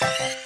Bye.